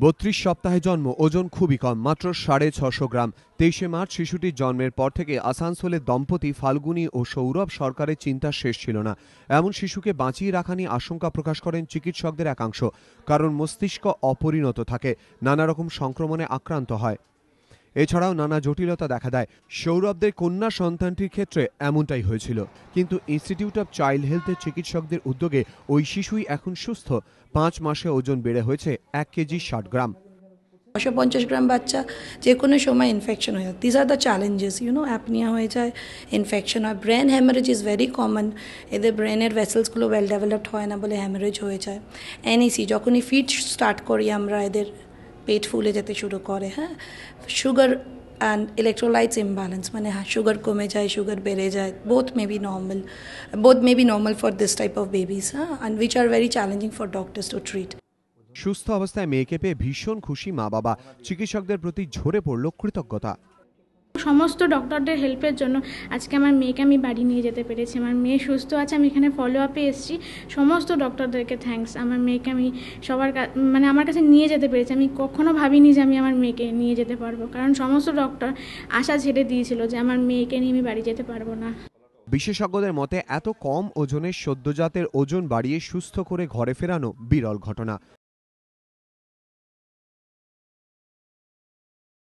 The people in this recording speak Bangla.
বত্রিশ সপ্তাহে জন্ম, ওজন খুবই কম, মাত্র সাড়ে ছশো গ্রাম। তেইশে মার্চ শিশুটির জন্মের পর থেকে আসানসোলের দম্পতি ফাল্গুনী ও সৌরভ সরকারের চিন্তা শেষ ছিল না। এমন শিশুকে বাঁচিয়ে রাখা নিয়ে আশঙ্কা প্রকাশ করেন চিকিৎসকদের একাংশ। কারণ মস্তিষ্ক অপরিণত থাকে, নানা রকম সংক্রমণে আক্রান্ত হয়। এছাড়াও নানা জটিলতা দেখা দেয়। সৌরভদের কন্যা সন্তানটির ক্ষেত্রে এমনটাই হয়েছিল। কিন্তু ইনস্টিটিউট অব চাইল্ড হেলথের চিকিৎসকদের উদ্যোগে ওই শিশুই এখন সুস্থ। পাঁচ মাসে ওজন বেড়ে হয়েছে এক কেজি ষাট গ্রাম। ছশো পঞ্চাশ গ্রাম বাচ্চা যে কোনো সময় ইনফেকশন হয়ে যায়। This are the challenges you know apnoea হয়ে যায় ইনফেকশন হয়। Brain haemorrhage is very common এদের ব্রেনের ভেসেলসগুলো ওয়েল ডেভেলপড হয় না বলে হ্যামারেজ হয়ে যায়। এনইসি যখনই ফিট স্টার্ট করি আমরা এদের পেট ফুলে যেতে শুরু করে হ্যাঁ? সুগার অ্যান্ড ইলেকট্রোলাইটস ইমব্যালেন্স মানে হ্যাঁ সুগার কমে যায় সুগার বেড়ে যায় both may be normal both may be normal for this type of babies হ্যাঁ? And which are very challenging for doctors to treat সুস্থ অবস্থায় মেয়েকে পেয়ে ভীষণ খুশি মা বাবা চিকিৎসকদের প্রতি ঝরে পড়ল কৃতজ্ঞতা। সমস্ত ডক্টরদের হেল্পের জন্য আজকে আমার মেয়েকে আমি বাড়ি নিয়ে যেতে পেরেছি। আমার মেয়ে সুস্থ আছে, আমি এখানে ফলো আপে এসেছি। সমস্ত ডক্টরদেরকে থ্যাঙ্কস আমার মেয়েকে আমি সবার মানে আমার কাছে নিয়ে যেতে পেরেছি। আমি কখনো ভাবিনি যে আমি আমার মেয়েকে নিয়ে যেতে পারব। কারণ সমস্ত ডক্টর আশা ছেড়ে দিয়েছিল যে আমার মেয়েকে নিয়ে আমি বাড়ি যেতে পারব না। বিশেষজ্ঞদের মতে এত কম ওজনের সদ্যজাতের ওজন বাড়িয়ে সুস্থ করে ঘরে ফেরানো বিরল ঘটনা।